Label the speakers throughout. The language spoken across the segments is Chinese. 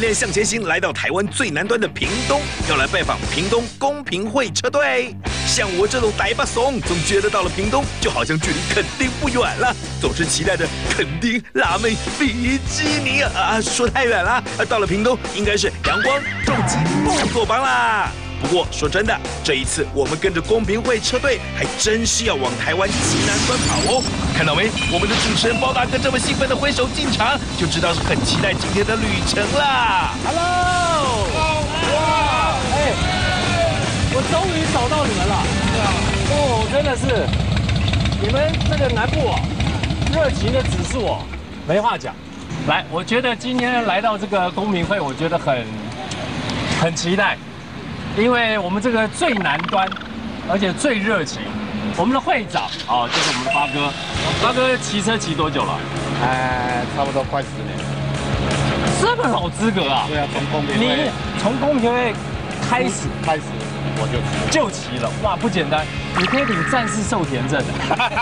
Speaker 1: 练向前行，来到台湾最南端的屏东，要来拜访屏东公平会车队。像我这种呆巴怂，总觉得到了屏东，就好像距离肯定不远了，总是期待着垦丁辣妹比基尼啊，说太远了。到了屏东，应该是阳光、重机、工作邦啦。不过说真的，这一次我们跟着公平会车队，还真是要往台湾极南端跑哦。看到没？我们的主持人包大哥这么兴奋的挥手进场，就知道是很期待今天的旅程啦。
Speaker 2: Hello，哇，哎，我终于找到你们了。哦，真的是，你们这个南部哦，热情的指数哦，没话讲。来，我觉得今天来到这个公民会，我觉得很很期待。因为我们这个最南端，而且最热情，我们的会长哦，就是我们的八哥。八哥骑车骑多久了？
Speaker 3: 哎，差不多快十年。
Speaker 2: 这么老资格啊？
Speaker 3: 对啊，从公平
Speaker 2: 会。你从公平会开始
Speaker 3: 开始，我就骑
Speaker 2: 就骑了。哇，不简单！你可以领战士寿田证。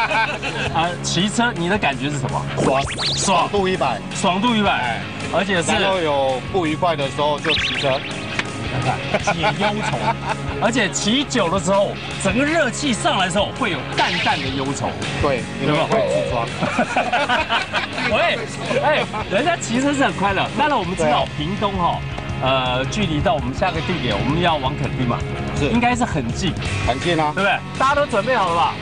Speaker 2: 啊，骑车你的感觉是什么？
Speaker 3: 爽，爽度一百，
Speaker 2: 爽度一百。而且是。
Speaker 3: 然后有不愉快的时候就骑车。
Speaker 2: 解忧愁，而且骑久的时候，整个热气上来的时候，会有淡淡的忧愁。
Speaker 3: 对，有没有会痔疮？
Speaker 2: 喂，哎，人家骑车是很快乐。当然我们知道屏东哈，呃，距离到我们下个地点，我们要往垦丁嘛，是，应该是很近，
Speaker 3: 很近啊，
Speaker 2: 对不对？大家都准备好了吧？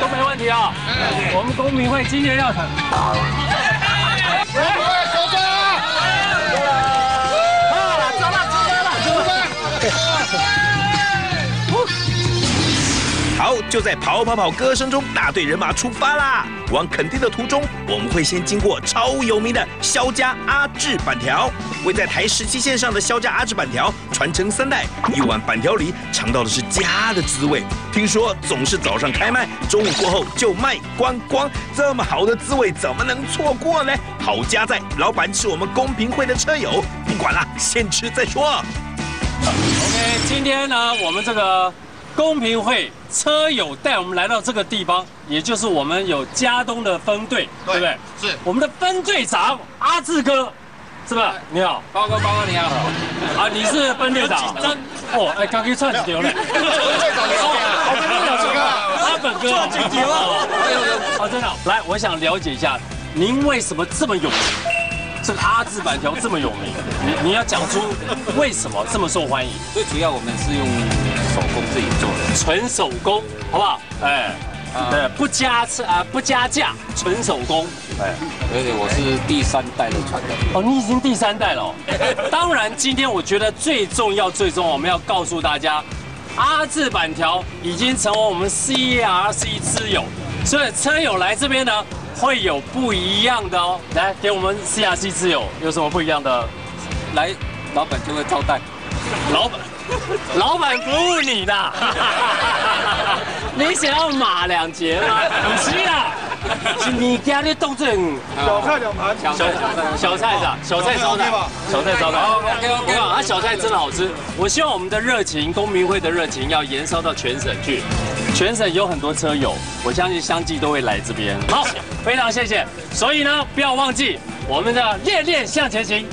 Speaker 2: 都没问题啊。我们公民会今天要。
Speaker 1: 就在跑跑跑歌声中，大队人马出发啦！往垦丁的途中，我们会先经过超有名的肖家阿志板条。位在台十七线上的肖家阿志板条，传承三代，一碗板条里尝到的是家的滋味。听说总是早上开卖，中午过后就卖光光。这么好的滋味，怎么能错过呢？好家在老板是我们公平会的车友，不管了，先吃再说。
Speaker 2: OK，今天呢，我们这个。公平会车友带我们来到这个地方，也就是我们有加东的分队，对不对？
Speaker 3: 是
Speaker 2: 我们的分队长阿志哥，是吧？你好，
Speaker 4: 包哥，包哥你好。
Speaker 2: 啊，你是分队长。哦，哎，刚刚串几条了。分队长你好。阿本哥。串几条啊？啊，真的。来，我想了解一下，您为什么这么有名？这个阿字板条这么有名，你你要讲出为什么这么受欢迎？
Speaker 4: 最主要我们是用手工自己做的，
Speaker 2: 纯手工，好不好？哎，呃，不加车啊，不加价，纯手工。
Speaker 4: 哎，而且我是第三代的传人。
Speaker 2: 哦，你已经第三代了。哦 当然，今天我觉得最重要、最重要，我们要告诉大家，阿字板条已经成为我们 C R C 车友，所以车友来这边呢。会有不一样的哦，来给我们 C R C 之友有什么不一样的？
Speaker 4: 来，老板就会招待。
Speaker 2: 老板，老板服务你的。你想要马两节吗？不是啊，是你家的动作。
Speaker 3: 小菜两盘，
Speaker 2: 小菜小菜的？小菜招待，小菜招待。OK OK，啊，小菜真的好吃。我希望我们的热情，公民会的热情要延烧到全省去。全省有很多车友，我相信相继都会来这边。好，非常谢谢。所以呢，不要忘记我们的练练向前行，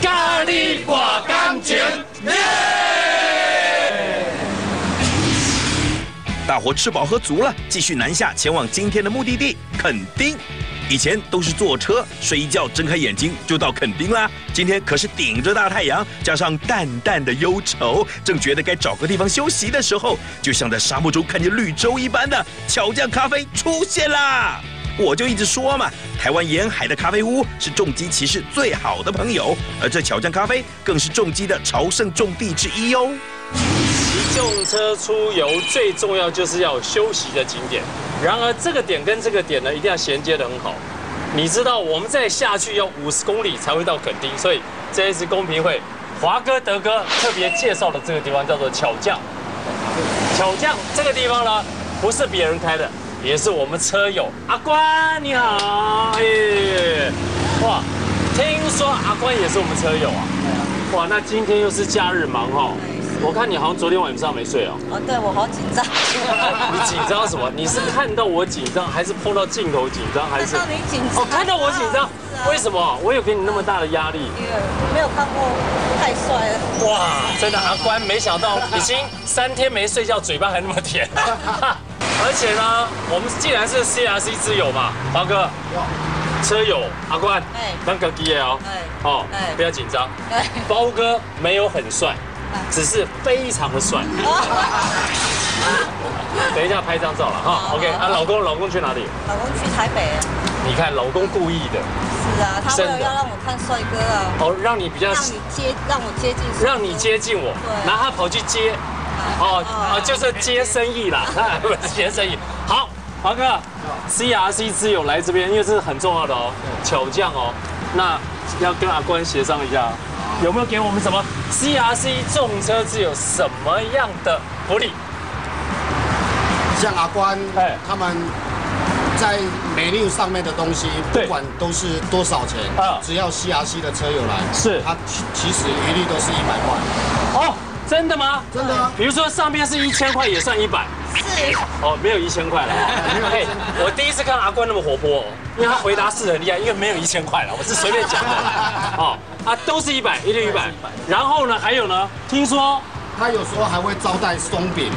Speaker 2: 咖喱 quả cam 卷。
Speaker 1: 大伙吃饱喝足了，继续南下前往今天的目的地垦丁。以前都是坐车睡一觉，睁开眼睛就到垦丁啦。今天可是顶着大太阳，加上淡淡的忧愁，正觉得该找个地方休息的时候，就像在沙漠中看见绿洲一般的巧匠咖啡出现啦。我就一直说嘛，台湾沿海的咖啡屋是重机骑士最好的朋友，而这巧匠咖啡更是重机的朝圣重地之一哟。
Speaker 2: 骑重车出游最重要就是要休息的景点，然而这个点跟这个点呢一定要衔接的很好。你知道我们再下去要五十公里才会到垦丁，所以这一次公平会，华哥德哥特别介绍的这个地方叫做巧匠。巧匠这个地方呢不是别人开的，也是我们车友阿关你好，哎，哇，听说阿关也是我们车友啊，哇，那今天又是假日忙哦。我看你好像昨天晚上没睡哦。
Speaker 5: 哦，对我好紧张。
Speaker 2: 你紧张什么？你是看到我紧张，还是碰到镜头紧张，还是？
Speaker 5: 看到你紧张。
Speaker 2: 哦，看到我紧张。为什么？我有给你那么大的压力？
Speaker 5: 因为没有看过太帅了。哇，
Speaker 2: 真的阿关，没想到已经三天没睡觉，嘴巴还那么甜。而且呢，我们既然是 CRC 之友嘛，华哥，车友阿冠，哎，当个 D L，哎，哦，不要紧张。包哥没有很帅，只是非常的帅。等一下拍张照了哈，OK。啊，老公，老公去哪里？
Speaker 5: 老公去台北。
Speaker 2: 你看，老公故意的。
Speaker 5: 是啊，他为了要让我看帅哥啊。哦，
Speaker 2: 让你比较。
Speaker 5: 让你接，让我接近。
Speaker 2: 让你接近我。对。然后他跑去接。哦哦，就是接生意啦，接生意。好，华哥，CRC 之友来这边，因为这是很重要的哦，巧匠哦。那要跟阿关协商一下，有没有给我们什么 CRC 重车之友什么样的福利？
Speaker 3: 像阿关，哎，他们在美六上面的东西，不管都是多少钱，啊，只要 CRC 的车友来，
Speaker 2: 是，
Speaker 3: 他其实一律都是一百块。哦，
Speaker 2: 真的吗？
Speaker 3: 真的。
Speaker 2: 比如说上边是一千块，也算一百。
Speaker 5: 是。
Speaker 2: 哦，没有一千块了。嘿，我第一次看阿关那么活泼，因为他回答是很厉害，因为没有一千块了，我是随便讲的。哦，啊，都是一百，一律一百。然后呢，还有呢，听说
Speaker 3: 他有时候还会招待松饼。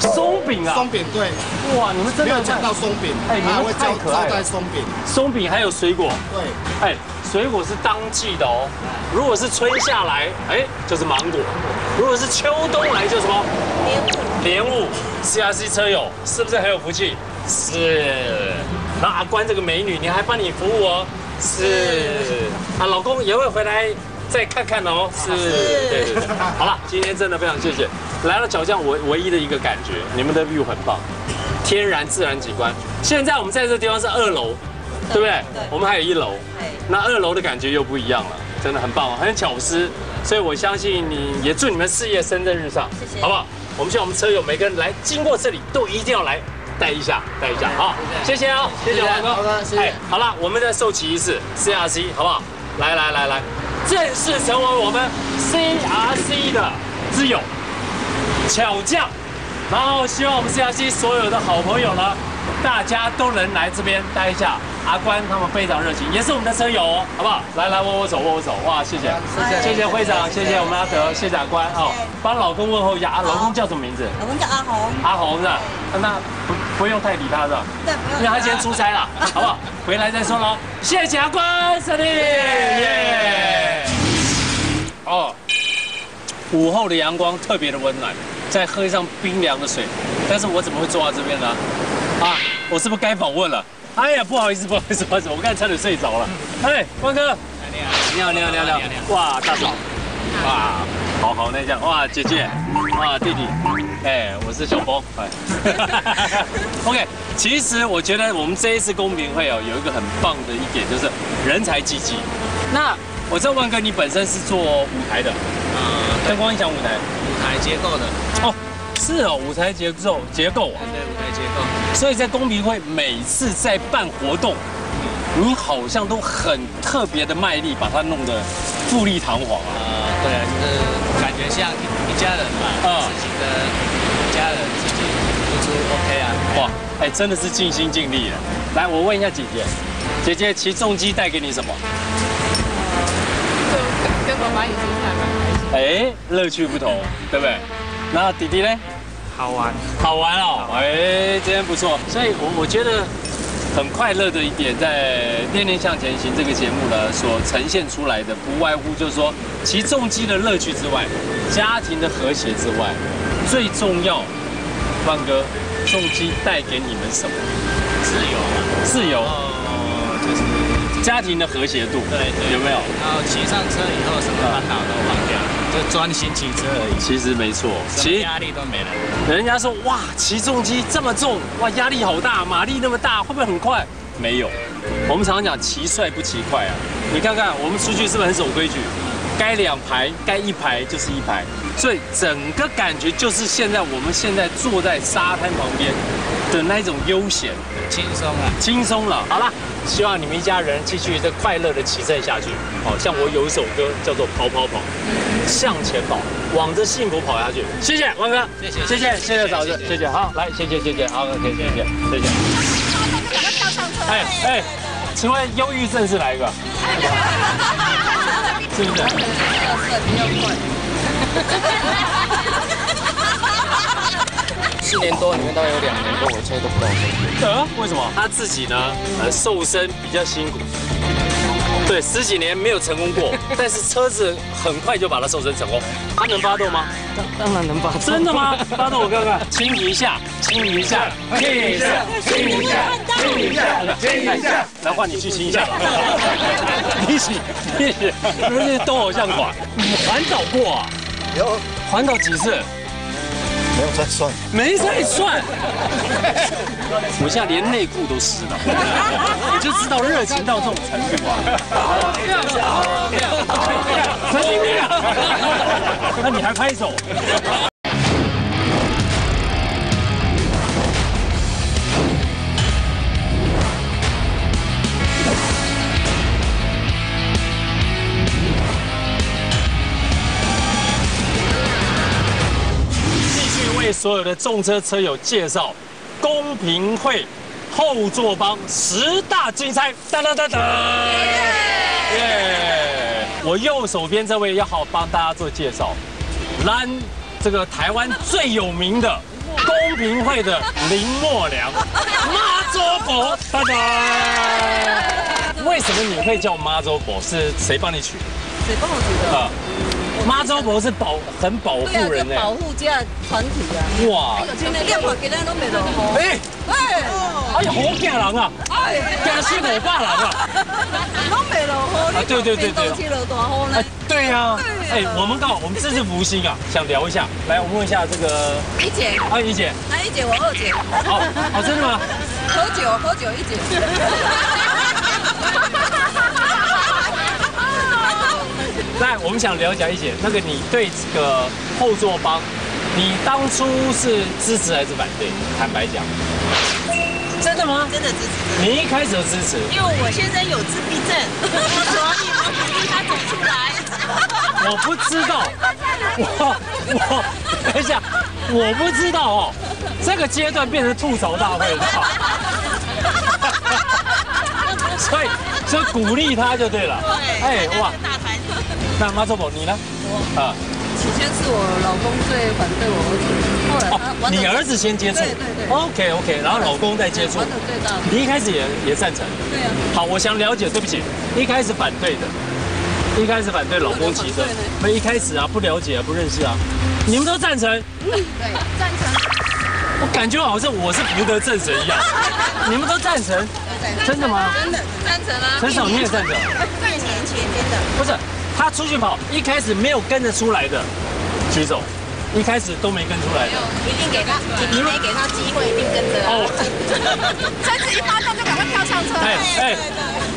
Speaker 2: 松饼啊，
Speaker 3: 松饼对，
Speaker 2: 哇，你们真的
Speaker 3: 有讲到松饼，哎，你们太可爱了。松饼，
Speaker 2: 松饼还有水果，
Speaker 3: 对，
Speaker 2: 哎，水果是当季的哦。如果是春夏来，哎，就是芒果；如果是秋冬来，就什么
Speaker 5: 莲雾。
Speaker 2: 莲雾，CRC 车友是不是很有福气？是。那阿关这个美女，你还帮你服务哦？是。啊，老公也会回来。再看看哦，是，对对对，好了，今天真的非常谢谢，来了脚匠，我唯一的一个感觉，你们的 view 很棒，天然自然景观。现在我们在这个地方是二楼，对不对？对。我们还有一楼，那二楼的感觉又不一样了，真的很棒，很巧思。所以我相信你也祝你们事业蒸蒸日上，
Speaker 5: 谢谢，
Speaker 2: 好不好？我们希望我们车友每个人来经过这里都一定要来带一下，带一下，好，谢谢啊，谢谢王哥，
Speaker 3: 好的，谢谢。
Speaker 2: 好了，我们再授旗一次，CRC，好不好？来来来来。正式成为我们 CRC 的挚友、巧匠，然后希望我们 CRC 所有的好朋友呢，大家都能来这边待一下。阿关他们非常热情，也是我们的车友哦，好不好？来来握握手，握握手，哇，谢谢，谢谢会长，谢谢我们阿德，谢谢阿关哦，帮老公问候一下啊，老公叫什么名字？
Speaker 5: 老公叫阿红，
Speaker 2: 阿红是吧？那不不用太理他是吧？
Speaker 5: 对，不用，
Speaker 2: 因为他今天出差了，好不好？回来再说喽，谢谢阿关，胜利，耶！哦，午后的阳光特别的温暖，再喝一上冰凉的水，但是我怎么会坐在这边呢？啊，我是不是该访问了？哎呀，不好意思，不好意思，不好意思，我刚才差点睡着了。哎，关哥，你好，你好，你好，你好，哇，大嫂，哇，好好内向，哇，姐姐，哇，弟弟，哎，我是小峰，哎，OK，其实我觉得我们这一次公平会哦，有一个很棒的一点就是人才济济。那我知道万哥你本身是做舞台的，呃，灯光音响舞台，
Speaker 6: 舞台结构的，哦。
Speaker 2: 是哦，舞台结构结构啊，
Speaker 6: 对舞台结构。
Speaker 2: 所以在公平会每次在办活动，你好像都很特别的卖力，把它弄得富丽堂皇啊。
Speaker 6: 对啊，就是感觉像一家人嘛，啊，自己的家人自己付出 OK 啊。哇，
Speaker 2: 哎，真的是尽心尽力了。来，我问一下姐姐，姐姐骑重机带给你什么？
Speaker 7: 就跟爸爸一起看嘛。
Speaker 2: 哎，乐趣不同，对不对？那弟弟呢？
Speaker 6: 好玩，
Speaker 2: 好玩哦！哎，今天不错，所以我我觉得很快乐的一点，在《天天向前行》这个节目呢，所呈现出来的，不外乎就是说，骑重机的乐趣之外，家庭的和谐之外，最重要，万哥，重机带给你们什么？
Speaker 6: 自由，
Speaker 2: 自由，哦，就是家庭的和谐度，
Speaker 6: 对，
Speaker 2: 有没有？
Speaker 6: 然后骑上车以后，什么烦恼都忘掉。就专心骑车而已，
Speaker 2: 其实没错，
Speaker 6: 骑压力都没了。
Speaker 2: 人家说哇，骑重机这么重，哇，压力好大，马力那么大，会不会很快？没有，我们常常讲骑帅不骑快啊。你看看我们出去是不是很守规矩？该两排，该一排就是一排，所以整个感觉就是现在我们现在坐在沙滩旁边的那种悠闲，
Speaker 6: 轻松了，
Speaker 2: 轻松了。好了。希望你们一家人继续这快乐的骑车下去。好像我有一首歌叫做《跑跑跑》，向前跑。往着幸福跑下去。谢谢王哥，谢谢谢谢谢谢嫂子，谢谢好，来谢谢谢谢好，OK 谢谢谢谢。哎哎，请问忧郁症是哪一个？是不是？
Speaker 6: 四年多里面大概有两年多，我车都不动。
Speaker 2: 呃，为什么？他自己呢？呃，瘦身比较辛苦。对，十几年没有成功过，但是车子很快就把它瘦身成功。它能发动吗？
Speaker 6: 当当然能发动。
Speaker 2: 真的吗？发动我看看，亲一下，亲一下，亲一下，亲一下，亲一下，亲一下。来换你去亲一下。你起，你起，人家都好像管。环岛过啊？有。环岛几次？
Speaker 8: 没有在算，
Speaker 2: 没在算。我现在连内裤都湿了，你就知道热情到这种程度啊！神经病啊！那你还拍手？所有的重车车友介绍，公平会后座帮十大竞猜，当当当当，耶！我右手边这位要好帮大家做介绍，蓝这个台湾最有名的公平会的林默良，妈祖婆，拜拜。为什么你会叫妈祖婆？是谁帮你取？
Speaker 5: 谁帮我取的？啊。
Speaker 2: 妈祖婆是保很保护人
Speaker 5: 的，保护家团体啊！哇，今天都没落雨。哎
Speaker 2: 哎，哎呀，好惊人啊！哎，惊死五百人啊！
Speaker 5: 都没落雨，啊
Speaker 2: 对对对对，
Speaker 5: 天落大雨
Speaker 2: 呢。对呀，哎，我们刚好我们这是福星啊，想聊一下，来我们问一下这个
Speaker 5: 一姐，
Speaker 2: 啊一姐，
Speaker 5: 那一姐我二姐。
Speaker 2: 好，好真的吗？
Speaker 5: 喝酒喝酒一姐。
Speaker 2: 来，我们想了解一姐，那个你对这个后座帮，你当初是支持还是反对？坦白讲，
Speaker 5: 真的吗？真的支持。
Speaker 2: 你一开始就支持？
Speaker 5: 因为我先生有自闭症，所以我鼓励他走出来。
Speaker 2: 我不知道，我我等一下，我不知道哦，这个阶段变成吐槽大会了。所以所以鼓励他就对了。
Speaker 5: 对，哎哇。
Speaker 2: 那妈祖婆你呢？
Speaker 5: 我啊，起先是我老公最反对我儿子，后来他
Speaker 2: 你儿子先接触，
Speaker 5: 对对对
Speaker 2: ，OK OK，然后老公再接触。你一开始也也赞成？
Speaker 5: 对啊。
Speaker 2: 好，我想了解，对不起，一开始反对的，一开始反对老公骑车，那一开始啊，不了解啊，不认识啊，你们都赞成？
Speaker 5: 对，赞成。
Speaker 2: 我感觉好像我是福德正神一样，你们都赞成？真的吗？
Speaker 5: 真的赞成啊。
Speaker 2: 陈少你也赞成？
Speaker 5: 半年前真的。
Speaker 2: 不是。他出去跑，一开始没有跟着出来的，举手。一开始都没跟出来的，
Speaker 5: 一定给他，你没给他机会，一定跟着。哦，车子一发动就赶快跳上车。哎哎，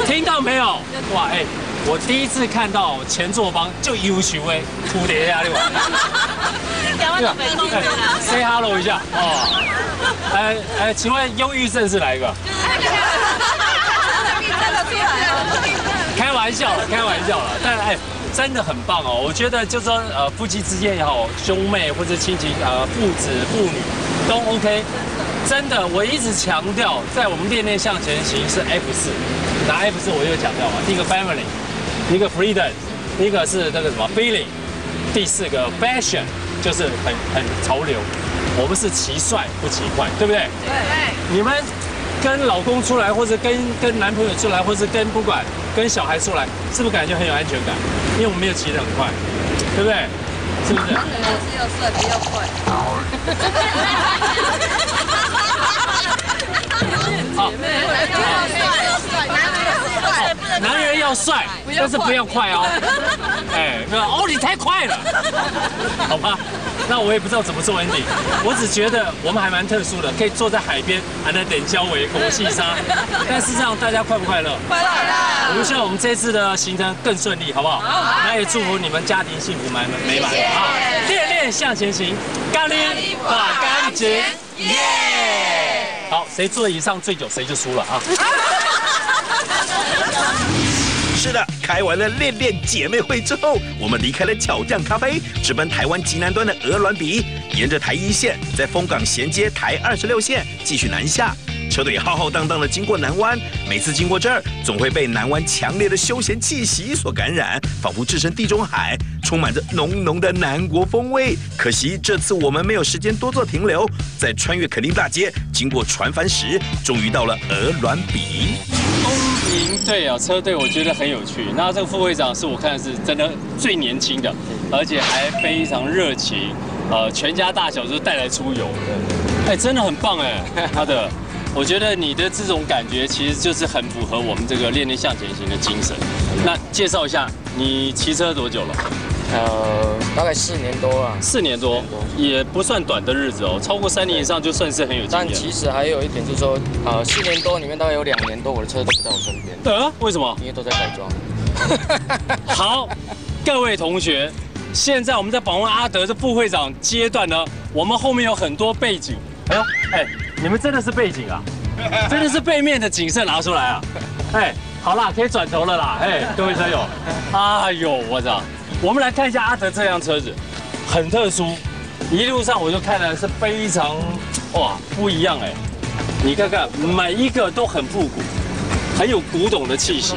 Speaker 2: 听到没有？哇哎，我第一次看到前座方就优秀哎，蝴蝶呀，对吧？Say hello 一下哦。哎哎，请问忧郁症是哪一个？开玩笑了，开玩笑了，但哎。真的很棒哦，我觉得就说呃夫妻之间也好，兄妹或者亲戚呃父子父女都 OK。真的，我一直强调，在我们练练向前行是 F 四，拿 F 四我又强调嘛，第一个 family，一个 freedom，一个是那个什么 feeling，第四个 fashion 就是很很潮流。我们是奇帅不奇怪，对不对？
Speaker 5: 对。
Speaker 2: 你们。跟老公出来，或者跟跟男朋友出来，或者跟不管跟小孩出来，是不是感觉很有安全感？因为我们没有骑得很快，对不对？是不是？
Speaker 5: 我是要帅，不要快。好。姐妹，要帅，男人要帅，
Speaker 2: 男人要帅，但是不要快哦。哎，哦，你太快了，好吧？那我也不知道怎么做 ending，我只觉得我们还蛮特殊的，可以坐在海边，还能等交尾、国细沙。但事实上，大家快不快乐？
Speaker 5: 快乐！
Speaker 2: 我们希望我们这次的行程更顺利，好不好？好。那也祝福你们家庭幸福满美满啊！练练向前行，干练把干净，耶！好，谁坐以上最久，谁就输了啊！
Speaker 1: 是的，开完了恋恋姐妹会之后，我们离开了巧匠咖啡，直奔台湾极南端的鹅銮鼻，沿着台一线，在丰港衔接台二十六线，继续南下。车队浩浩荡荡的经过南湾，每次经过这儿，总会被南湾强烈的休闲气息所感染，仿佛置身地中海，充满着浓浓的南国风味。可惜这次我们没有时间多做停留，在穿越垦丁大街，经过船帆时，终于到了鹅銮鼻。
Speaker 2: 营队啊，车队我觉得很有趣。那这个副会长是我看是真的最年轻的，而且还非常热情，呃，全家大小都带来出游，哎，真的很棒哎，他的。我觉得你的这种感觉其实就是很符合我们这个练练向前行的精神。那介绍一下，你骑车多久了？
Speaker 9: 呃，大概四年多了。
Speaker 2: 四年多，也不算短的日子哦。超过三年以上就算是很有经验。
Speaker 9: 但其实还有一点就是说，呃，四年多里面大概有两年多我的车都不在我身边。
Speaker 2: 呃，为什么？
Speaker 9: 因为都在改装。
Speaker 2: 好，各位同学，现在我们在访问阿德的副会长阶段呢，我们后面有很多背景。哎呦，哎。你们真的是背景啊，真的是背面的景色拿出来啊！哎，好啦，可以转头了啦！哎，各位车友，哎呦，我操！我们来看一下阿德这辆车子，很特殊，一路上我就看的是非常哇不一样哎！你看看每一个都很复古，很有古董的气息，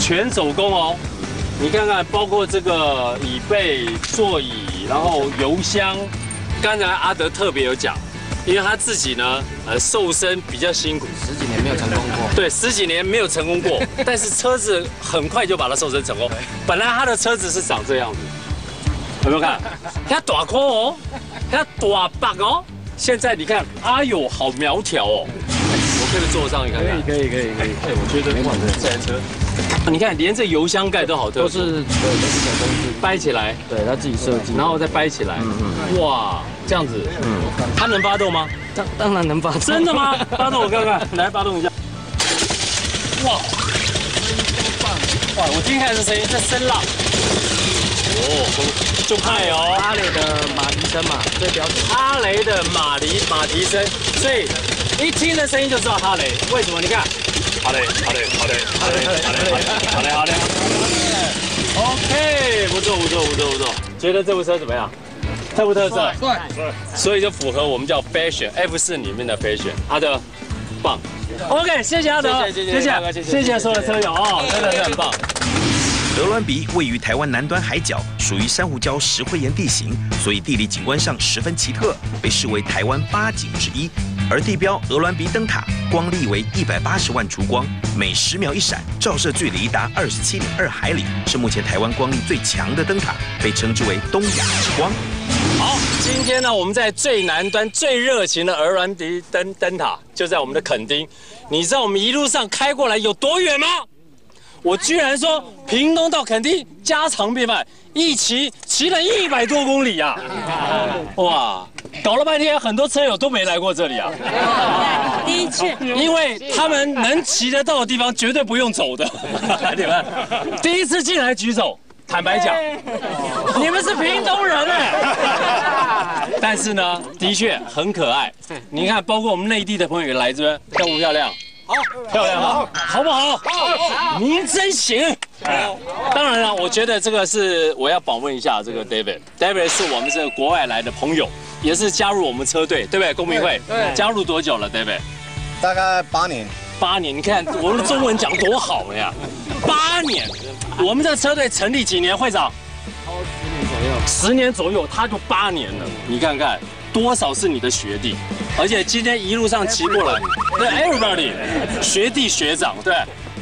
Speaker 2: 全手工哦！你看看，包括这个椅背、座椅，然后油箱，刚才阿德特别有讲。因为他自己呢，呃，瘦身比较辛苦，
Speaker 9: 十几年没有成功过。
Speaker 2: 对，十几年没有成功过，但是车子很快就把它瘦身成功。本来他的车子是长这样子，有没有看？他大颗哦，他大白哦。现在你看，哎呦，好苗条哦。我可以坐上一看。
Speaker 9: 可以可以可以可以。
Speaker 2: 我觉得。这台车。你看，连这油箱盖都好
Speaker 9: 都是对，都是小东西，
Speaker 2: 掰起来，
Speaker 9: 对他自己设计，
Speaker 2: 然后再掰起来，嗯嗯，哇，这样子，嗯，它能发动吗？
Speaker 9: 当当然能发动，
Speaker 2: 真的吗？发动我看看，来发动一下，哇，真棒哇，我听看这声音，这声浪，哦，就派哦，
Speaker 9: 哈雷的马蹄声嘛，最标准，
Speaker 2: 哈雷的马蹄马蹄声，所以一听这声音就知道哈雷，为什么？你看。好嘞，好嘞，好嘞，好嘞，好嘞，好嘞，好嘞，好嘞。OK，不错，不错，不错，不错。觉得这部车怎么样？特不特色？
Speaker 9: 对，对。
Speaker 2: 所以就符合我们叫 Fashion F 四里面的 Fashion。阿德，棒。OK，谢谢阿德，谢谢，谢谢，谢谢所有的车友哦，真的是很棒。
Speaker 1: 鹅銮鼻位于台湾南端海角，属于珊瑚礁石灰岩地形，所以地理景观上十分奇特，被视为台湾八景之一。而地标鹅銮鼻灯塔光力为一百八十万烛光，每十秒一闪，照射距离达二十七点二海里，是目前台湾光力最强的灯塔，被称之为东亚之光。
Speaker 2: 好，今天呢，我们在最南端最热情的鹅銮鼻灯灯塔，就在我们的垦丁。你知道我们一路上开过来有多远吗？我居然说屏东到垦丁家常便饭，一骑骑了一百多公里呀！哇，搞了半天很多车友都没来过这里啊。
Speaker 5: 第一次，
Speaker 2: 因为他们能骑得到的地方绝对不用走的。你们第一次进来举手，坦白讲，你们是屏东人哎。但是呢，的确很可爱。你看，包括我们内地的朋友也来这边，漂不漂亮？好，漂亮啊，好不好？好，您真行。当然了，我觉得这个是我要访问一下这个 David。David 是我们这个国外来的朋友，也是加入我们车队，对不对？公民会。
Speaker 9: 对。
Speaker 2: 加入多久了，David？
Speaker 8: 大概八年。
Speaker 2: 八年，你看我们的中文讲多好呀！八年，我们这个车队成立几年？会长？
Speaker 9: 超十年左右。
Speaker 2: 十年左右，他就八年了。你看看。多少是你的学弟，而且今天一路上骑过来，对，everybody，学弟学长，对，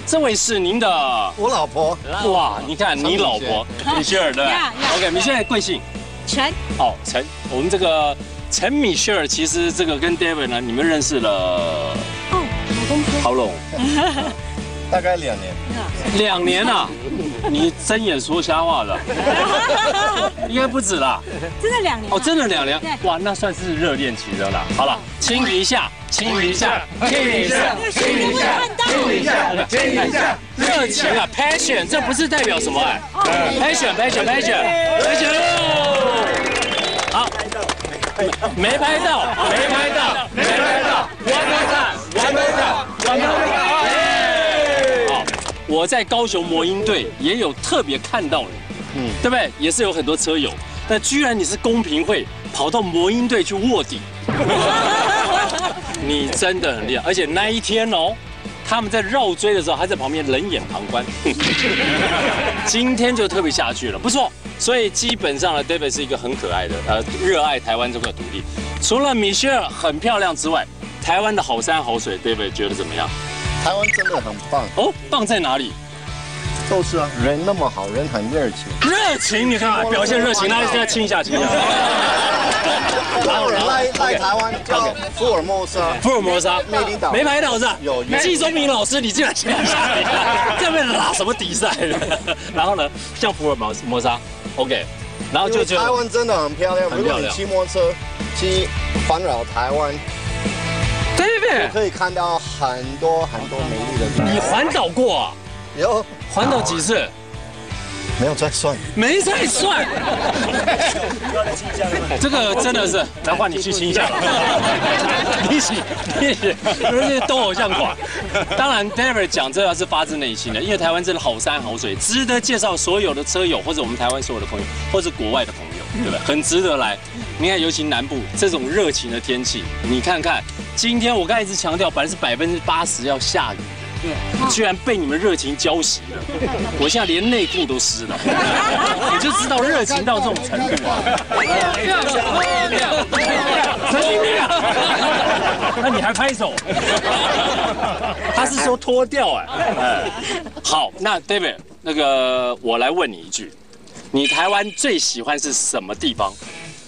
Speaker 2: 这位是您的
Speaker 8: 我老婆，
Speaker 2: 哇，你看你老婆米歇尔对，OK，米歇尔贵姓？
Speaker 5: 陈，
Speaker 2: 哦，陈，我们这个陈米歇尔其实这个跟 David 呢，你们认识了，哦，好拢，
Speaker 8: 大概两年，
Speaker 2: 两年啊，你睁眼说瞎话了，应该不止啦，
Speaker 5: 真的两年
Speaker 2: 哦，真的两年，哇，那算是热恋期的啦。好了，亲一下，亲一下，亲一下，亲一下，亲一下，亲一下，热情啊，passion，这不是代表什么哎，passion，passion，passion，passion，好，没拍到，没拍到，没拍到，one more time，one more time，one more time。我在高雄魔音队也有特别看到你，嗯，对不对？也是有很多车友，但居然你是公平会跑到魔音队去卧底，你真的很厉害。而且那一天哦，他们在绕追的时候还在旁边冷眼旁观，今天就特别下去了，不错。所以基本上呢，David 是一个很可爱的，呃，热爱台湾这块土地。除了米歇尔很漂亮之外，台湾的好山好水，David 觉得怎么样？
Speaker 8: 台湾真的很棒
Speaker 2: 哦，棒在哪里？
Speaker 8: 就是啊，人那么好，人很热情。
Speaker 2: 热情，你看表现热情，那现在亲一下，亲一下。
Speaker 8: 来来台湾叫福尔摩沙，
Speaker 2: 福尔摩沙，
Speaker 8: 没领导，
Speaker 2: 没排到是？
Speaker 8: 有。
Speaker 2: 季中明老师，你进来亲一下，这边拉什么比赛？然后呢，像福尔摩摩沙，OK，然后就就
Speaker 8: 台湾真的很漂亮，很漂亮骑摩托车骑环绕台湾。
Speaker 2: 对不对？
Speaker 8: 可以看到很多很多美丽的。
Speaker 2: 你环岛过啊？
Speaker 8: 有
Speaker 2: 环岛几次？
Speaker 8: 没有再算，
Speaker 2: 没再算。这个真的是，难怪你去清一下。你喜你喜，人家都偶像款。当然，David 讲这个是发自内心的，因为台湾真的好山好水，值得介绍所有的车友或者我们台湾所有的朋友，或者国外的朋友，对不对？很值得来。你看，尤其南部这种热情的天气，你看看。今天我刚才一直强调，本来是百分之八十要下雨，居然被你们热情浇熄了。我现在连内裤都湿了，你就知道热情到这种程度啊！神经病啊！那你还拍手？他是说脱掉哎。好，那 David，那个我来问你一句，你台湾最喜欢是什么地方？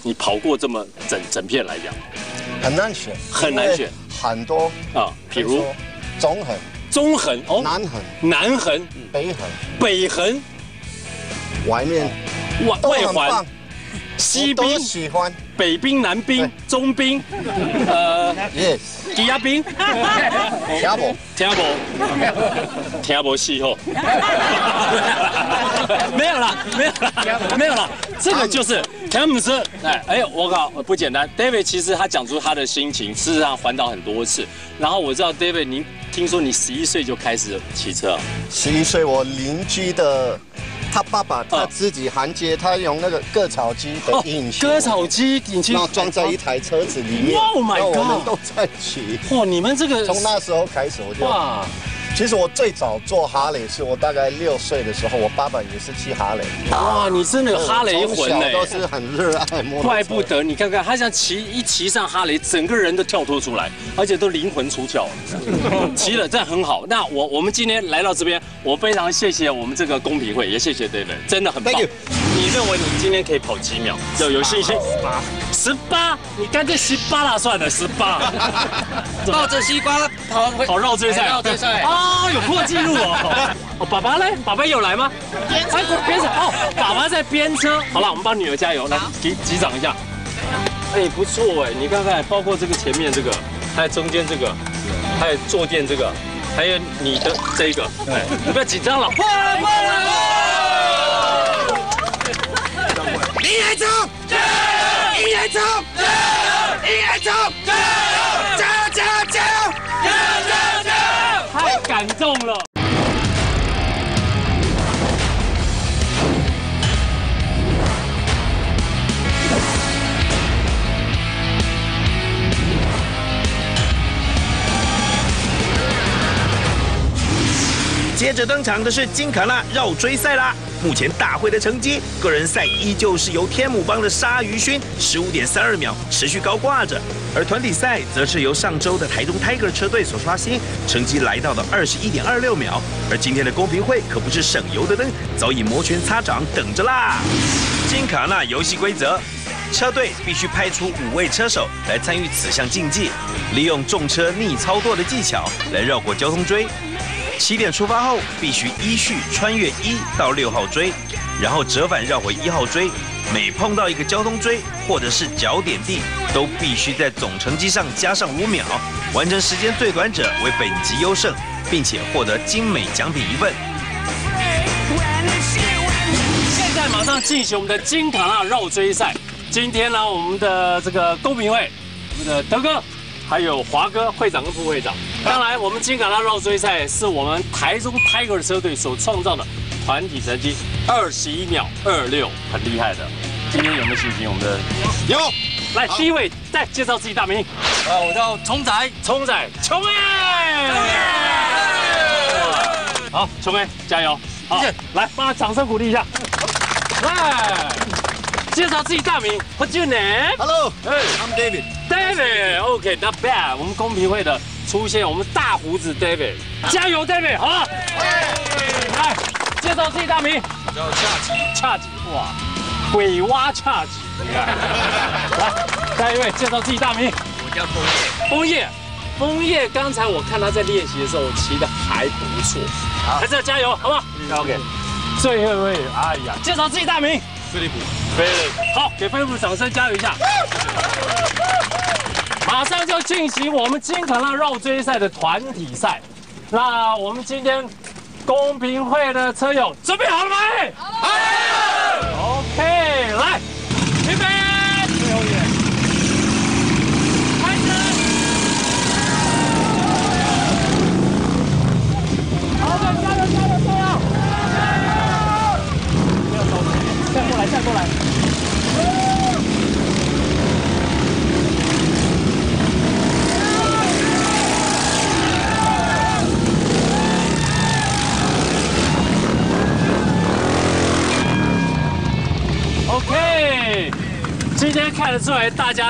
Speaker 2: 你跑过这么整整片来讲。
Speaker 8: 很难选，
Speaker 2: 很难选，
Speaker 8: 很多啊，
Speaker 2: 比如
Speaker 8: 中横、
Speaker 2: 中横
Speaker 8: 哦，南横、
Speaker 2: 南横、
Speaker 8: 北横、
Speaker 2: 北横，
Speaker 8: 外面。
Speaker 2: 外外环、
Speaker 8: 西兵喜欢。
Speaker 2: 北兵、南兵、中兵，呃
Speaker 8: ，yes，
Speaker 2: 低压冰，
Speaker 8: 听无？
Speaker 2: 听无？听无？气候，没有啦，没有啦，没有啦，这个就是听不是？哎哎，我靠，不简单。David 其实他讲出他的心情，事实上环岛很多次。然后我知道 David，您听说你十一岁就开始骑车？
Speaker 8: 十一岁，我邻居的。他爸爸他自己焊接，他用那个割草机的引擎，
Speaker 2: 割草机引擎，
Speaker 8: 然后装在一台车子里面。
Speaker 2: Oh my god！
Speaker 8: 我们都在骑。
Speaker 2: 哇，你们这个
Speaker 8: 从那时候开始我就。哇。其实我最早做哈雷是我大概六岁的时候，我爸爸也是骑哈雷。
Speaker 2: 哇，你真的有哈雷魂呢！
Speaker 8: 都是很热爱摩托
Speaker 2: 怪不得你看看，他像骑一骑上哈雷，整个人都跳脱出来，而且都灵魂出窍。骑了，这样很好。那我我们今天来到这边，我非常谢谢我们这个公平会，也谢谢 David，真的很棒。你认为你今天可以跑几秒？要有信心。十八，十八，你干脆十八啦算了，十八。
Speaker 6: 抱着西瓜跑
Speaker 2: 跑绕追赛，
Speaker 6: 绕追赛啊，
Speaker 2: 有破纪录哦。哦，爸爸嘞？爸爸有来吗？
Speaker 5: 边车，
Speaker 2: 边车。哦，爸爸在边车。好了，我们帮女儿加油，来击击掌一下。哎，不错哎，你看看，包括这个前面这个，还有中间这个，还有坐垫这个，还有你的这个。哎，你不要紧张了。过来，过来。一言中，一言中，一言中，加油，加油，加油，加油，加油，加油！太感动了。
Speaker 1: 接着登场的是金卡纳绕追赛啦。目前大会的成绩，个人赛依旧是由天母帮的鲨鱼勋十五点三二秒持续高挂着，而团体赛则是由上周的台中 Tiger 车队所刷新，成绩来到了二十一点二六秒。而今天的公平会可不是省油的灯，早已摩拳擦掌等着啦。金卡纳游戏规则，车队必须派出五位车手来参与此项竞技，利用重车逆操作的技巧来绕过交通锥。起点出发后，必须依序穿越一到六号锥，然后折返绕回一号锥。每碰到一个交通锥或者是脚点地，都必须在总成绩上加上五秒。完成时间最短者为本集优胜，并且获得精美奖品一份。
Speaker 2: 现在马上进行我们的金卡纳绕锥赛。今天呢，我们的这个公平会，我们的德哥。还有华哥会长跟副会长。当然，我们金卡拉绕追赛是我们台中 Tiger 车队所创造的团体成绩，二十一秒二六，很厉害的。今天有没有信心？我们的
Speaker 3: 有。
Speaker 2: 来，第一位再介绍自己大名。
Speaker 6: 啊，我叫冲仔，
Speaker 2: 冲仔，冲哎！好，琼妹加油！好，来帮他掌声鼓励一下。来，介绍自己大名，What's your
Speaker 3: name？Hello，I'm David。
Speaker 2: David，OK，not bad。我们公平会的出现，我们大胡子 David，加油 David，好了。来，介绍自己大名。
Speaker 6: 叫恰吉，
Speaker 2: 恰吉，哇，鬼蛙恰吉，你看。来，下一位介绍自己大名。
Speaker 6: 我叫枫叶，
Speaker 2: 枫叶。枫叶，刚才我看他在练习的时候骑的还不错，还是要加油，好不好？OK。最后一位，哎呀，介绍自己大名，
Speaker 6: 菲利普，
Speaker 2: 菲利普，好，给菲利普掌声加油一下。马上就进行我们金卡拉绕追赛的团体赛，那我们今天公平会的车友准备好了没？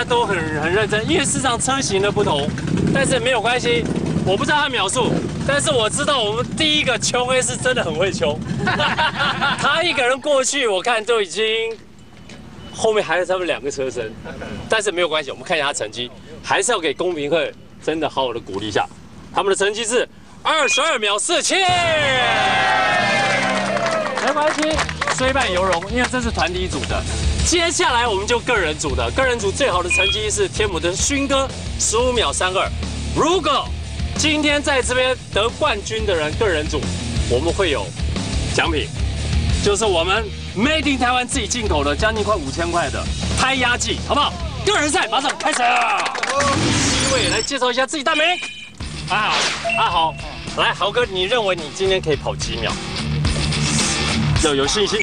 Speaker 2: 都很很认真，因为市场车型的不同，但是没有关系。我不知道他秒数，但是我知道我们第一个秋 A 是真的很会秋。他一个人过去，我看都已经后面还有他们两个车身，但是没有关系，我们看一下他成绩，还是要给公平会真的好好的鼓励一下。他们的成绩是二十二秒四七，没关系，虽败犹荣，因为这是团体组的。接下来我们就个人组的，个人组最好的成绩是天母的勋哥十五秒三二，如果。今天在这边得冠军的人，个人组我们会有奖品，就是我们 Made in 台湾自己进口的将近快五千块的胎压计，好不好？个人赛马上开始。第一位来介绍一下自己大名。阿豪，阿豪，来豪哥，你认为你今天可以跑几秒？要有信心。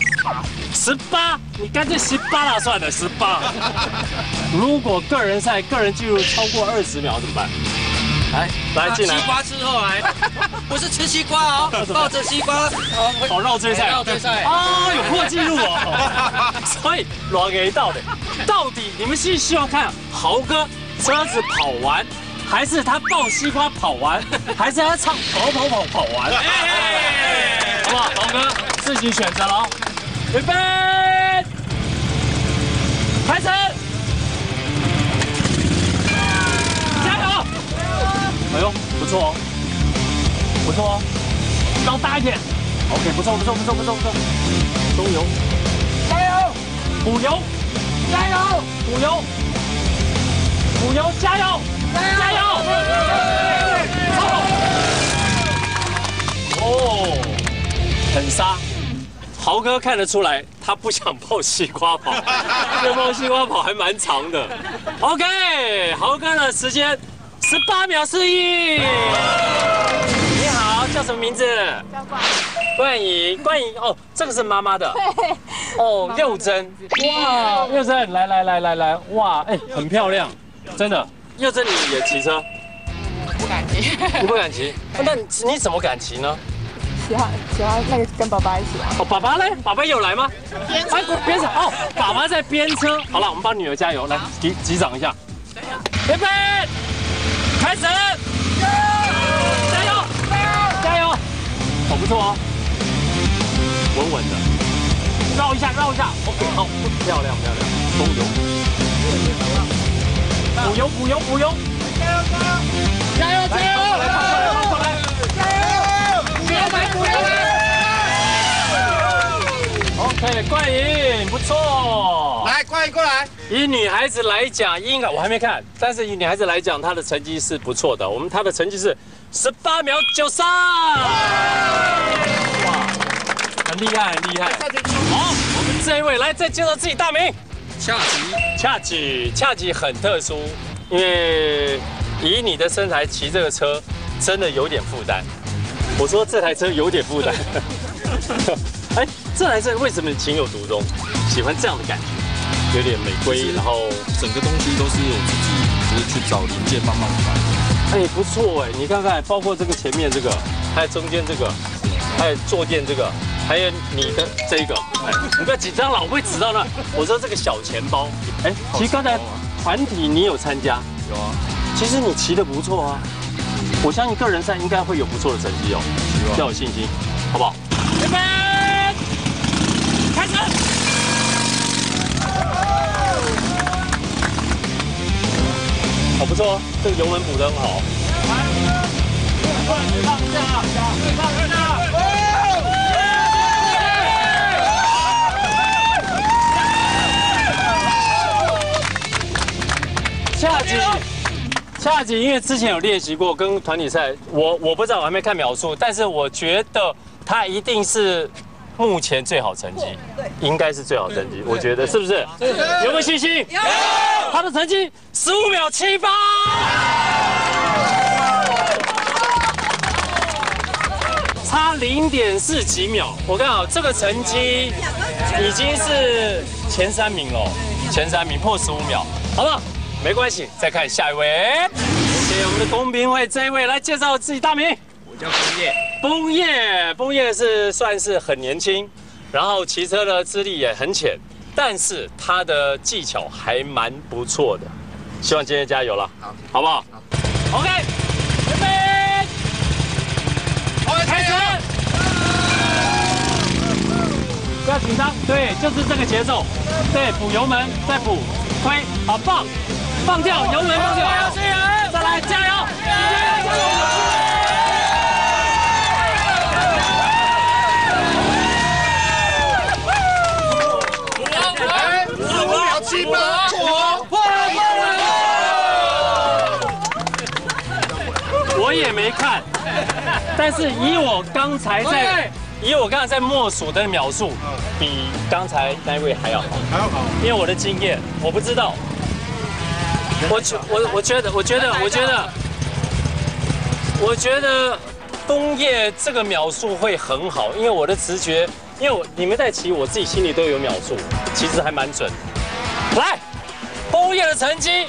Speaker 2: 十八，你干脆十八了算了，十八。如果个人赛个人记录超过二十秒怎么办？来来进来，
Speaker 6: 西瓜吃后来，不是吃西瓜哦，抱着西瓜
Speaker 2: 哦，绕追赛，
Speaker 6: 绕追赛
Speaker 2: 啊，有破纪录哦，所以乱给到的，到底你们是希望看豪哥车子跑完，还是他抱西瓜跑完，还是他唱跑跑跑跑完？好不好？豪哥自己选择了，预备，开始。加油哎呦，不错哦，不错哦，高大一点，OK，不错不错不错不错不错，中油，加油，补油，加油，补油，补油，加油，加油，哦，很杀，豪哥看得出来，他不想抱西瓜跑，这抱西瓜跑还蛮长的，OK，豪哥的时间。十八秒四一，你好，叫什么名字？
Speaker 7: 叫冠
Speaker 2: 冠莹，冠莹哦，这个是妈妈的。哦，六珍，哇，六珍，来来来来来，哇，哎，很漂亮，真的。六珍，你也骑车？
Speaker 7: 不敢骑。
Speaker 2: 你不敢骑？那你怎么敢骑呢？
Speaker 7: 喜欢喜欢那个跟爸爸一起玩。
Speaker 2: 哦，爸爸呢？爸爸有来吗？
Speaker 7: 边车
Speaker 2: 边车哦，爸爸在边车。好了，我们帮女儿加油，来击击掌一下。预备。开始，加油，加油，加油，好不错哦，稳稳的，绕一下，绕一下，OK，好，漂亮漂亮，充油，补油补油补油，加油加油，加油加油，来，OK，冠莹不错，
Speaker 3: 来冠莹过来。
Speaker 2: 以女孩子来讲，应该我还没看，但是以女孩子来讲，她的成绩是不错的。我们她的成绩是十八秒九三，哇，很厉害，很厉害。好，我们这一位来再介绍自己大名，
Speaker 6: 恰吉，
Speaker 2: 恰吉，恰吉很特殊，因为以你的身材骑这个车，真的有点负担。我说这台车有点负担。哎，这台车为什么情有独钟？喜欢这样的感觉，有点美规，然后
Speaker 10: 整个东西都是我自己就是去找零件慢慢
Speaker 2: 改。哎，不错哎，你看看，包括这个前面这个，还有中间这个，还有坐垫这个，还有你的 这个。哎，你不要紧张，老会指到那。我说这个小钱包。哎，其实刚才团体你有参加？
Speaker 10: 有啊。
Speaker 2: 其实你骑的不错啊，我相信个人赛应该会有不错的成绩哦，要有信心，好不好？拜拜，好不错，这个油门补的很好。下集。下集因为之前有练习过跟团体赛，我我不知道我还没看秒数，但是我觉得他一定是目前最好成绩，对，应该是最好成绩，我觉得是不是？有没有信心？有。他的成绩十五秒七八，差零点四几秒。我看好这个成绩已经是前三名了，前三名破十五秒，好不好？没关系，再看下一位。谢谢我们的公平会这一位来介绍自己大名。
Speaker 11: 枫叶。
Speaker 2: 枫叶，枫叶是算是很年轻，然后骑车的资历也很浅，但是他的技巧还蛮不错的。希望今天加油了，好，好不好？OK，准备，OK，开始。不要紧张，对，就是这个节奏。对，补油门，再补推，好棒。放掉油门，放掉，再来加油！加油！没看，但是以我刚才在，以我刚才在默数的秒数，比刚才那位还要好，还要好，因为我的经验，我不知道。我觉我我觉得我觉得我觉得我觉得枫叶这个秒数会很好，因为我的直觉，因为我你们在骑，我自己心里都有秒数，其实还蛮准。来，枫叶的成绩，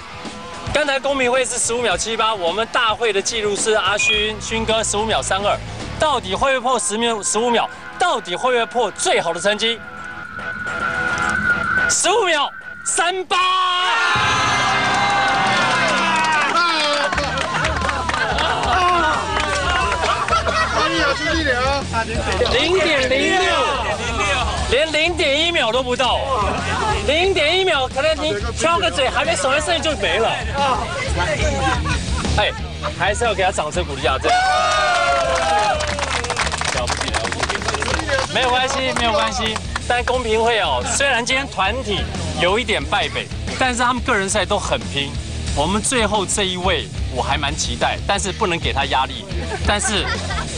Speaker 2: 刚才公民会是十五秒七八，我们大会的记录是阿勋勋哥十五秒三二，到底会不会破十秒十五秒？到底会不会破最好的成绩？十五秒三八。零点零六，连零点一秒都不到，零点一秒，可能你挑个嘴还没手在剩就没了。哎，还是要给他掌声鼓励一下，这样。了不起了，没有关系，没有关系。但公平会哦，虽然今天团体有一点败北，但是他们个人赛都很拼。我们最后这一位，我还蛮期待，但是不能给他压力。但是，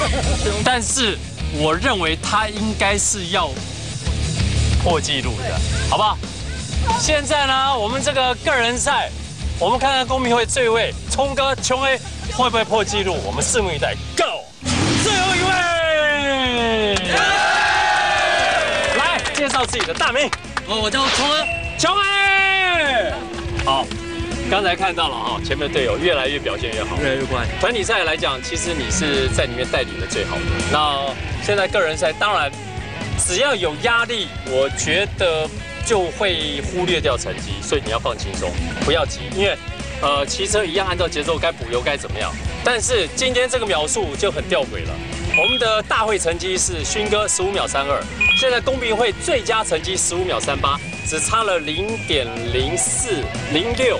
Speaker 2: 但是。我认为他应该是要破纪录的，好不好？现在呢，我们这个个人赛，我们看看公民会这位聪哥琼 A 会不会破纪录？我们拭目以待。Go，最后一位，来介绍自己的大名。
Speaker 12: 我我叫聪哥，
Speaker 2: 琼 A，好。刚才看到了哈，前面的队友越来越表现越好，
Speaker 12: 越来越乖。
Speaker 2: 团体赛来讲，其实你是在里面带领的最好的。那现在个人赛，当然只要有压力，我觉得就会忽略掉成绩，所以你要放轻松，不要急，因为呃骑车一样按照节奏该补油该怎么样。但是今天这个秒数就很吊诡了，我们的大会成绩是勋哥十五秒三二，现在公平会最佳成绩十五秒三八，只差了零点零四零六。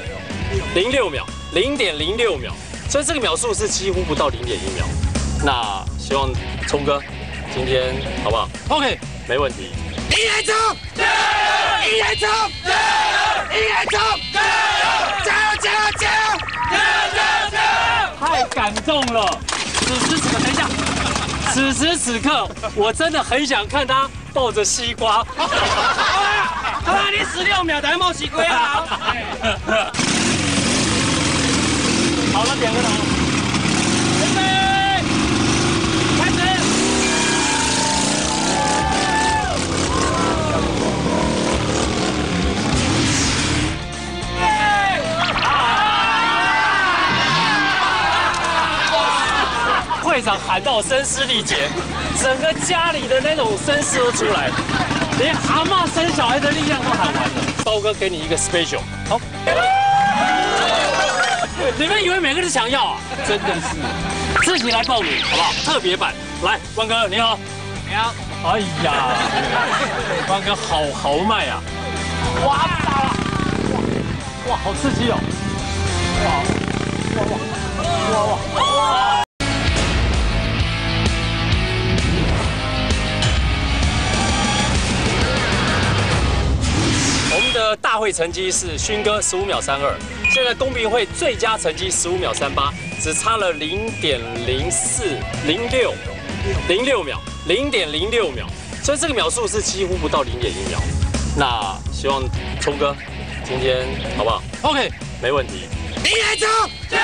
Speaker 2: 零六秒，零点零六秒，所以这个秒数是几乎不到零点一秒。那希望聪哥今天好不好？OK，没问题。
Speaker 11: 一言冲，加油！一言冲，加油！一言冲，加油！加油！加油！加油！加油！加油！
Speaker 2: 太感动了！此时此刻，等一下，此时此刻，我真的很想看他抱着西瓜。好
Speaker 12: 啊，你十六秒才冒西瓜啊！
Speaker 2: 好好了，点个头。会长喊到声嘶力竭，整个家里的那种声势都出来，连阿妈生小孩的力量都喊完了。刀哥给你一个 special，好。你们以为每个人想要啊？真的是，自己来报名好不好？特别版，来，万哥你好，
Speaker 6: 你好。
Speaker 2: 哎呀，万哥好豪迈啊！哇哇，好刺激哦！哇哇哇哇哇！我大会成绩是勋哥十五秒三二。现在公平会最佳成绩十五秒三八，只差了零点零四零六零六秒，零点零六秒，所以这个秒数是几乎不到零点一秒。那希望聪哥今天好不好？OK，没问题。
Speaker 11: 一言冲，加油！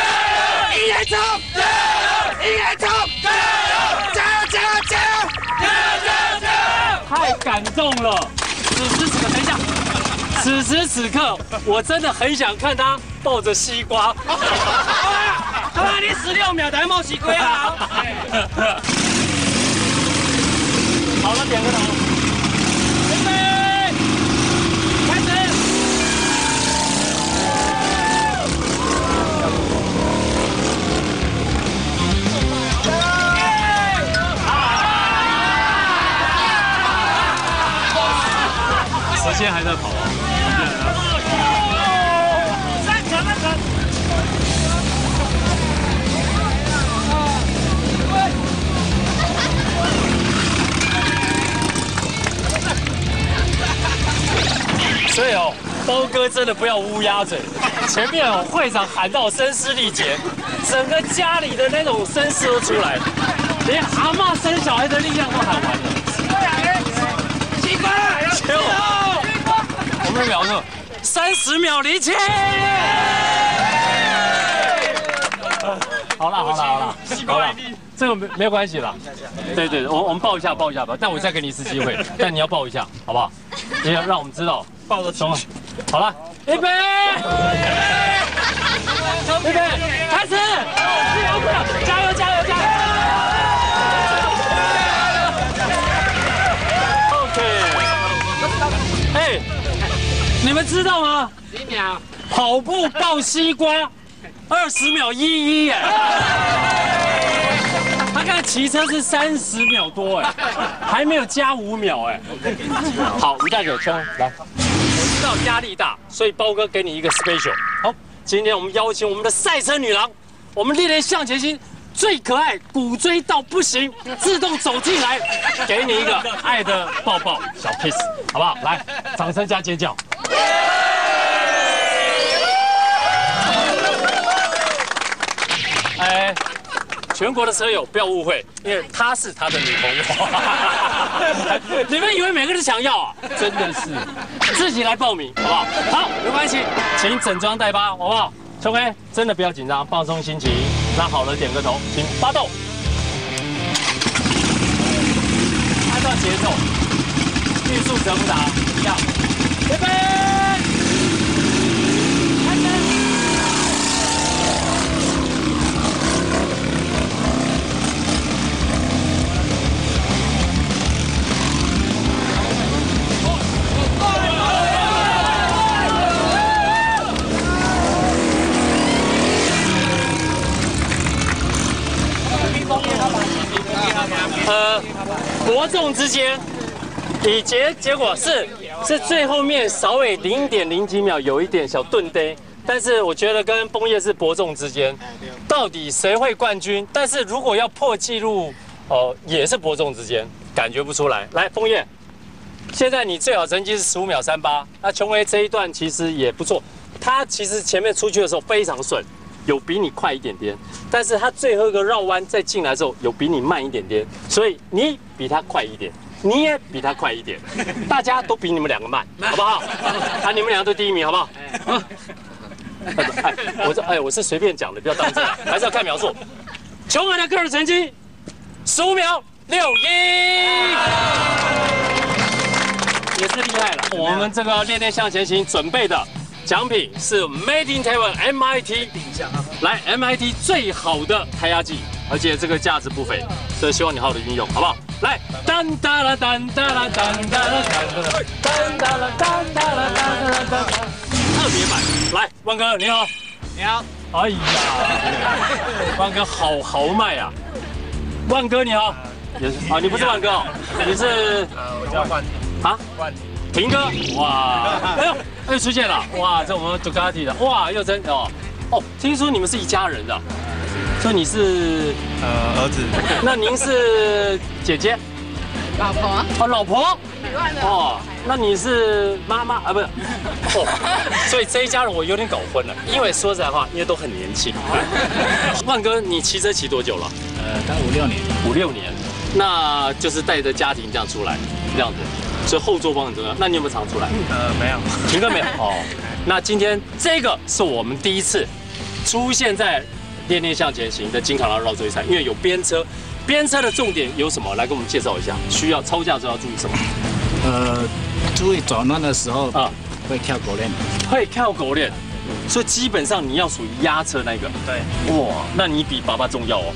Speaker 11: 一言冲，加油！一言冲，加油！加油！加油！加油！加油！加油！
Speaker 2: 太感动了！此时此刻，等一下，此时此刻，我真的很想看他。抱着西瓜，
Speaker 12: 他妈你十六秒才冒西瓜啊！
Speaker 2: 好了，点个头，
Speaker 12: 准备，开始。
Speaker 2: 时间还在跑啊！所以哦，包哥真的不要乌鸦嘴。前面哦，会长喊到声嘶力竭，整个家里的那种声势都出来，连阿妈生小孩的力量都喊完了。
Speaker 12: 奇怪，奇怪，
Speaker 2: 我们秒数三十秒离去。好了好了好了，好了，这个没没有关系了。对对，我我们抱一下抱一下吧，但我再给你一次机会，但你要抱一下，好不好？你要让我们知道。抱着冲了，好了，预备，预备，开始，加油加油加油！OK，哎，你们知道吗？
Speaker 12: 几秒？
Speaker 2: 跑步抱西瓜，二十秒一一耶。他刚才骑车是三十秒多哎，还没有加五秒哎。好，我们再给枪来。知道压力大，所以包哥给你一个 special。好，今天我们邀请我们的赛车女郎，我们烈烈向前心最可爱，鼓追到不行，自动走进来，给你一个爱的抱抱，小 kiss，好不好？来，掌声加尖叫。哎。全国的车友不要误会，因为她是他的女朋友。你们以为每个人想要啊？真的是，自己来报名好不好？好，没关系，请整装待发，好不好？秋飞，真的不要紧张，放松心情。那好了，点个头，请发动，按照节奏，欲速则不达，要预备。伯仲之间，以结结果是是最后面稍微零点零几秒有一点小顿呆，但是我觉得跟枫叶是伯仲之间，到底谁会冠军？但是如果要破纪录，哦，也是伯仲之间，感觉不出来。来，枫叶，现在你最好成绩是十五秒三八，那琼威这一段其实也不错，他其实前面出去的时候非常顺。有比你快一点点，但是他最后一个绕弯再进来之后，有比你慢一点点，所以你比他快一点，你也比他快一点，大家都比你们两个慢，好不好？啊，你们两个都第一名，好不好？哎，我这哎，我是随便讲的，不要当真，还是要看描述。琼恩的个人成绩，十五秒六一，也是厉害了。我们这个练练向前行准备的奖品是 Made in Taiwan MIT，来 MIT 最好的胎压计，而且这个价值不菲，所以希望你好好的运用，好不好？来，当当啦当当啦当当啦当当啦当当啦当当啦特别版，来，万哥你好，
Speaker 6: 你好，
Speaker 2: 哎呀，万哥好豪迈啊！万哥你好，也是啊，你不是万哥，你是
Speaker 6: 呃，我叫万
Speaker 2: 啊
Speaker 6: 万
Speaker 2: 平哥，哇，哎呦，又出现了，哇，这我们杜卡迪的，哇，又真哦哦，听说你们是一家人的，所以你是
Speaker 6: 呃儿子，
Speaker 2: 那您是姐姐？
Speaker 5: 老婆，
Speaker 2: 哦，老婆。哦，那你是妈妈啊？不是，哦，所以这一家人我有点搞混了，因为说实在话，因为都很年轻。万哥，你骑车骑多久了？
Speaker 6: 呃，大概五六年，
Speaker 2: 五六年，那就是带着家庭这样出来，这样子，所以后座帮很重要。那你有没有常出来？
Speaker 6: 呃，没有，
Speaker 2: 停哥没有。哦，那今天这个是我们第一次出现在天天向前行的金卡拉绕追赛，因为有边车。边车的重点有什么？来给我们介绍一下。需要抽驾时候要注意什么？
Speaker 6: 呃，注意转弯的时候啊，会跳狗链，
Speaker 2: 会跳狗链，所以基本上你要属于压车那个。
Speaker 6: 对。
Speaker 2: 哇，那你比爸爸重要哦，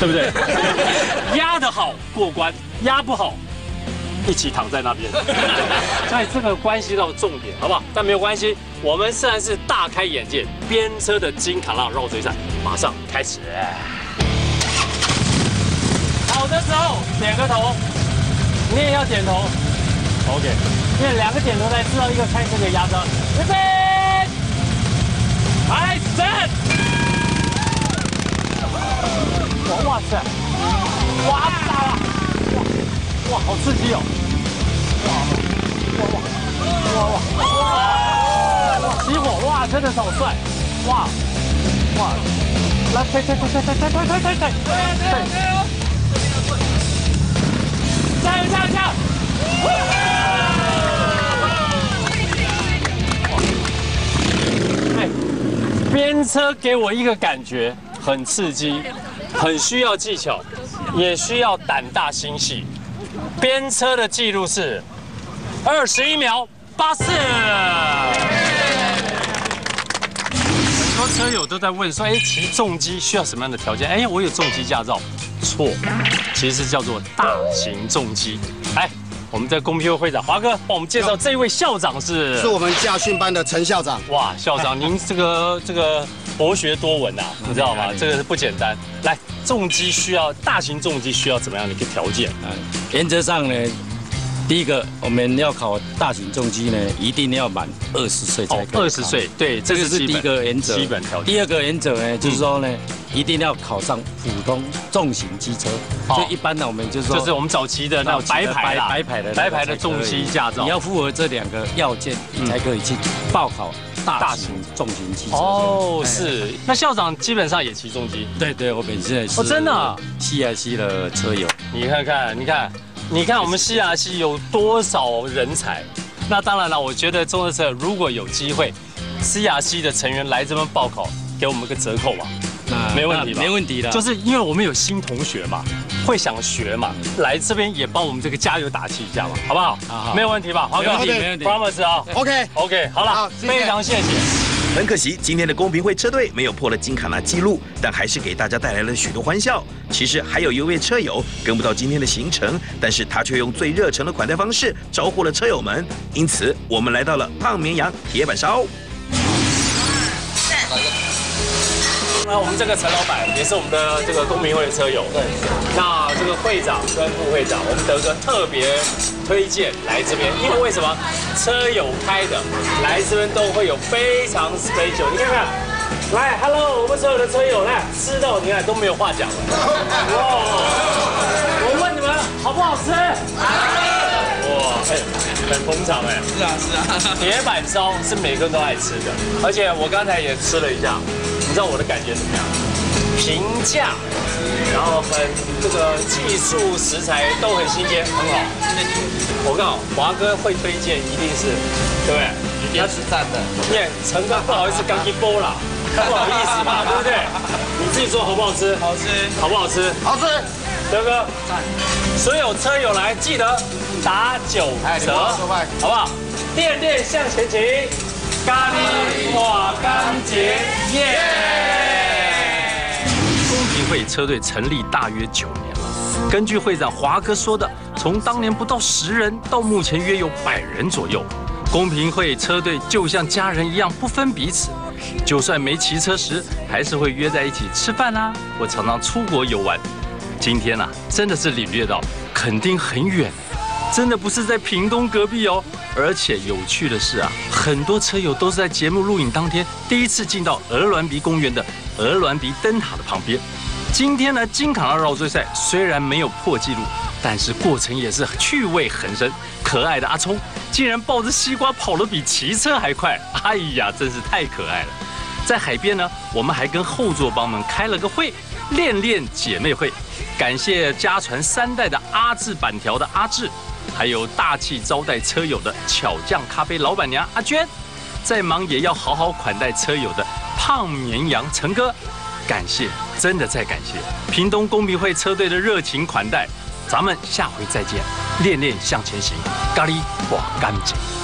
Speaker 2: 对不对？压得好过关，压不好一起躺在那边。所以这个关系到重点，好不好？但没有关系，我们虽然是大开眼界，边车的金卡拉绕追赛马上开始。好的时候点个头，你也要点头，OK。因为两个点头才知道一个开车的压车。预备，开始。哇哇塞，哇塞，哇好刺激哦！哇哇哇哇哇！起火哇，真的是好帅！哇哇，来推推推推推推推推推推推！加油加油加油！哎，边车给我一个感觉很刺激，很需要技巧，也需要胆大心细。边车的记录是二十一秒八四。很多车友都在问说，哎，骑重机需要什么样的条件？哎，我有重机驾照。错，其实叫做大型重机。来，我们在公平会会长华哥帮我们介绍这一位校长是，
Speaker 3: 是我们驾训班的陈校长。
Speaker 2: 哇，校长您这个这个博学多闻呐，你知道吗？这个是不简单。来，重机需要大型重机需要怎么样的一个条件？
Speaker 13: 原则上呢。第一个，我们要考大型重机呢，一定要满二十岁才可以。
Speaker 2: 二十岁，对，
Speaker 13: 这个是第一个原则。
Speaker 2: 基本条件。
Speaker 13: 第二个原则呢，就是说呢，一定要考上普通重型机车。就一般呢，我们就是说，
Speaker 2: 就是我们早期的那种白牌
Speaker 13: 白牌的
Speaker 2: 白牌的重机驾照。
Speaker 13: 你要符合这两个要件，你才可以去报考大型重型机车。
Speaker 2: 哦，是。那校长基本上也骑重机？
Speaker 13: 对对，我本身也是。
Speaker 2: 哦，真的
Speaker 13: ？C I C 的车友。
Speaker 2: 你看看，你看。你看我们西雅西有多少人才？那当然了，我觉得中车如果有机会，西雅西的成员来这边报考，给我们个折扣吧。那没问题，
Speaker 13: 没问题的。
Speaker 2: 就是因为我们有新同学嘛，会想学嘛，来这边也帮我们这个加油打气一下嘛，好不好？好，没有问题吧？华哥，
Speaker 13: 没问题
Speaker 2: ，promise 啊。
Speaker 3: OK，OK，
Speaker 2: 好了，非常谢谢。
Speaker 1: 很可惜，今天的公平会车队没有破了金卡纳纪录，但还是给大家带来了许多欢笑。其实还有一位车友跟不到今天的行程，但是他却用最热诚的款待方式招呼了车友们。因此，我们来到了胖绵羊铁板烧。
Speaker 2: 那我们这个陈老板也是我们的这个公民会的车友。对。那这个会长跟副会长，我们德哥特别推荐来这边，因为为什么？车友开的，来这边都会有非常 special。你看看，来，Hello，我们所有的车友来吃到，你看都没有话讲了。哇！我问你们好不好吃？哇，哎，很捧场哎。
Speaker 6: 是啊是啊。
Speaker 2: 铁板烧是每个人都爱吃的，而且我刚才也吃了一下。你知道我的感觉怎么样？平价，然后很这个技术食材都很新鲜，很好。我告诉华哥会推荐，一定是对不对？
Speaker 6: 你要吃赞的。
Speaker 3: 耶，陈哥不好意思，刚一波了，不好意思嘛，对不对？你自己说好不好吃？
Speaker 6: 好吃。
Speaker 3: 好不好吃？
Speaker 14: 好吃。
Speaker 3: 德哥，所有车友来记得打九折，好不好？电电向前行，咖喱瓦干节，耶！
Speaker 2: 公平会车队成立大约九年了，根据会长华哥说的，从当年不到十人，到目前约有百人左右。公平会车队就像家人一样，不分彼此，就算没骑车时，还是会约在一起吃饭啦，或常常出国游玩。今天呢，真的是领略到肯定很远，真的不是在屏东隔壁哦。而且有趣的是啊，很多车友都是在节目录影当天第一次进到鹅銮鼻公园的鹅銮鼻灯塔的旁边。今天呢，金卡拉绕追赛虽然没有破纪录，但是过程也是趣味横生。可爱的阿聪竟然抱着西瓜跑得比骑车还快，哎呀，真是太可爱了。在海边呢，我们还跟后座帮们开了个会，练练姐妹会。感谢家传三代的阿志板条的阿志，还有大气招待车友的巧匠咖啡老板娘阿娟，再忙也要好好款待车友的胖绵羊陈哥，感谢，真的再感谢。屏东公平会车队的热情款待，咱们下回再见，恋恋向前行，咖喱哇干净。